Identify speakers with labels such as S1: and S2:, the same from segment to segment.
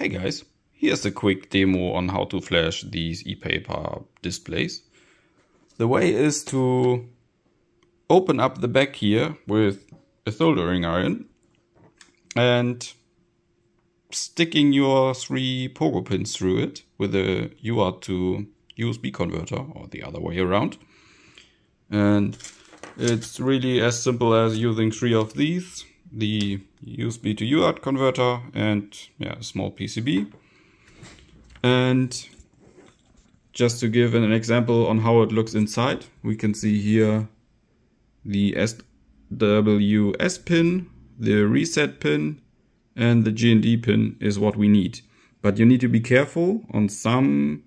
S1: Hey guys, here's a quick demo on how to flash these ePaper displays. The way is to open up the back here with a soldering iron and sticking your three pogo pins through it with a UART to USB converter or the other way around. And it's really as simple as using three of these the USB to UART converter and yeah, a small PCB. And just to give an example on how it looks inside, we can see here the SWS pin, the reset pin, and the GND pin is what we need. But you need to be careful on some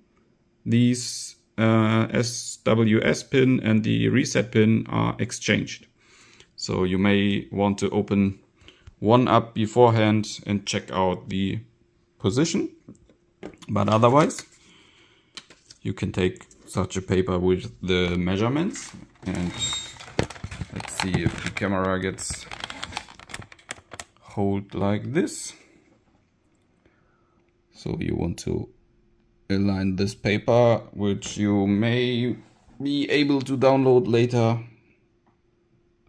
S1: these uh, SWS pin and the reset pin are exchanged. So you may want to open one up beforehand and check out the position. But otherwise, you can take such a paper with the measurements and let's see if the camera gets hold like this. So you want to align this paper, which you may be able to download later.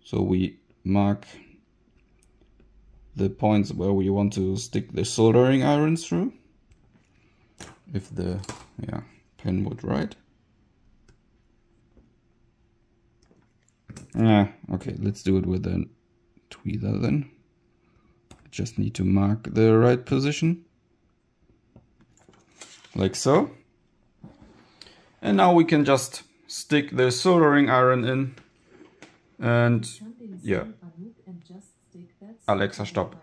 S1: So we mark the points where we want to stick the soldering irons through. If the yeah pin would write. Yeah, okay, let's do it with a tweezer then. Just need to mark the right position. Like so. And now we can just stick the soldering iron in and yeah Alexa, stop.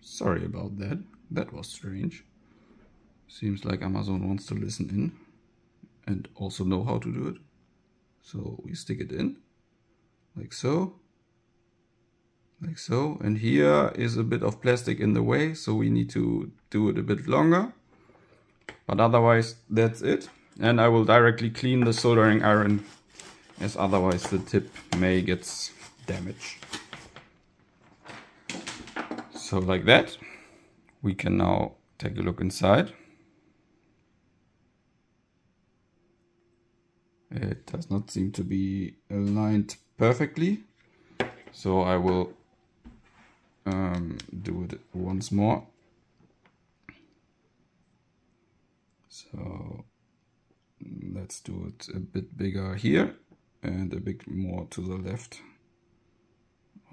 S1: Sorry about that. That was strange. Seems like Amazon wants to listen in and also know how to do it. So we stick it in like so. Like so. And here is a bit of plastic in the way, so we need to do it a bit longer. But otherwise, that's it. And I will directly clean the soldering iron as otherwise the tip may get damaged. So like that, we can now take a look inside. It does not seem to be aligned perfectly. So I will um, do it once more. So let's do it a bit bigger here and a bit more to the left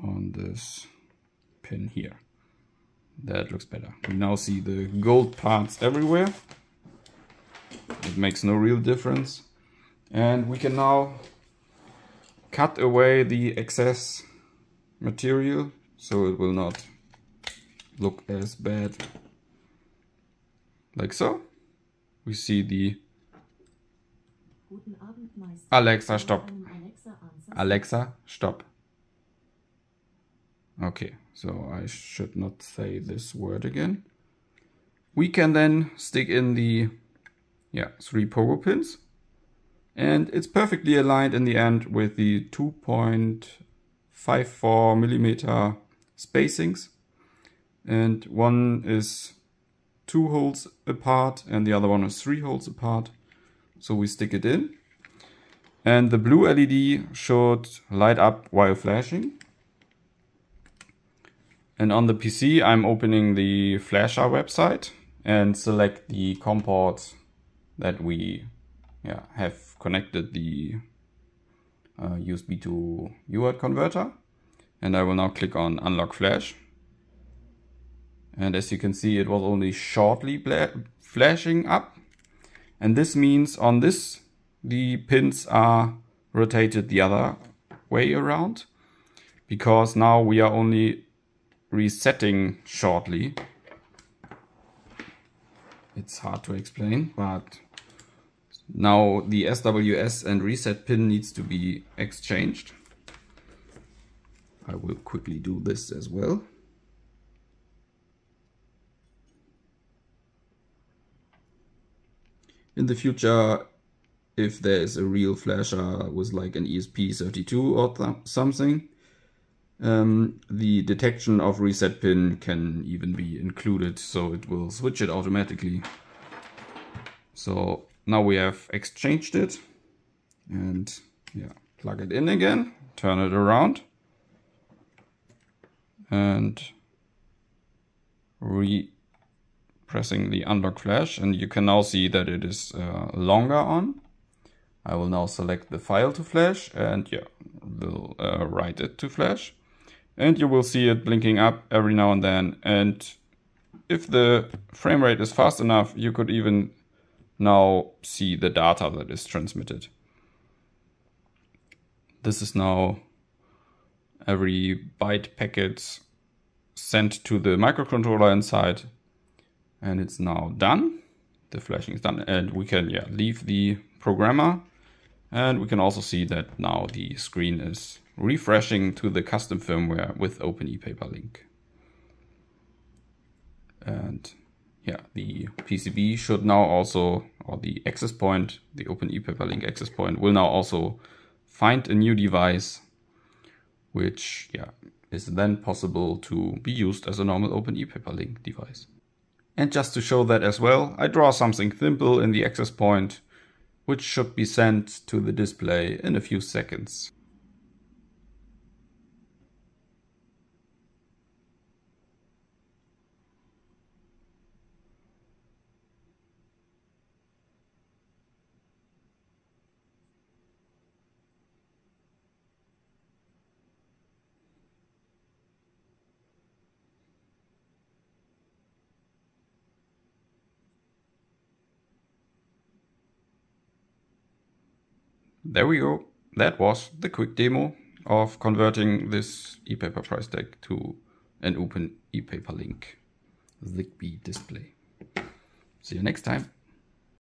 S1: on this pin here. That looks better. We now see the gold parts everywhere. It makes no real difference. And we can now cut away the excess material so it will not look as bad. Like so. We see the Alexa, stop. Alexa, stop. Okay, so I should not say this word again. We can then stick in the yeah three pogo pins and it's perfectly aligned in the end with the 2.54 millimeter spacings and one is two holes apart and the other one is three holes apart so we stick it in and the blue LED should light up while flashing and on the PC, I'm opening the Flasher website and select the COM port that we yeah, have connected the uh, USB to UART converter. And I will now click on Unlock Flash. And as you can see, it was only shortly flashing up. And this means on this, the pins are rotated the other way around. Because now we are only resetting shortly. It's hard to explain, but now the SWS and reset pin needs to be exchanged. I will quickly do this as well. In the future, if there is a real flasher with like an ESP32 or something, Um, the detection of reset pin can even be included, so it will switch it automatically. So now we have exchanged it and yeah, plug it in again, turn it around and re-pressing the unlock flash and you can now see that it is uh, longer on. I will now select the file to flash and yeah, we'll uh, write it to flash. And you will see it blinking up every now and then. And if the frame rate is fast enough you could even now see the data that is transmitted. This is now every byte packet sent to the microcontroller inside. And it's now done. The flashing is done. And we can yeah leave the programmer and we can also see that now the screen is refreshing to the custom firmware with Open ePaper link. And yeah, the PCB should now also, or the access point, the Open ePaper link access point will now also find a new device, which yeah, is then possible to be used as a normal Open ePaper link device. And just to show that as well, I draw something simple in the access point, which should be sent to the display in a few seconds. There we go. That was the quick demo of converting this ePaper price tag to an open ePaper link Zigbee display. See you next time.